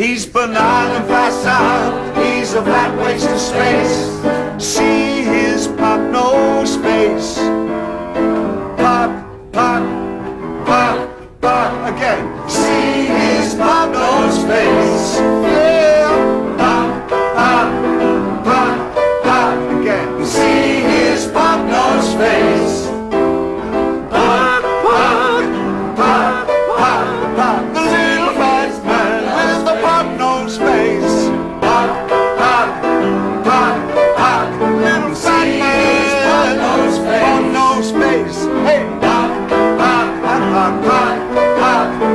He's banal and facile, he's a flat waste of space. See his pop nose face. Pop, pop, pop, pop again. Hey, ha, ha, ha, ha, ha, ha.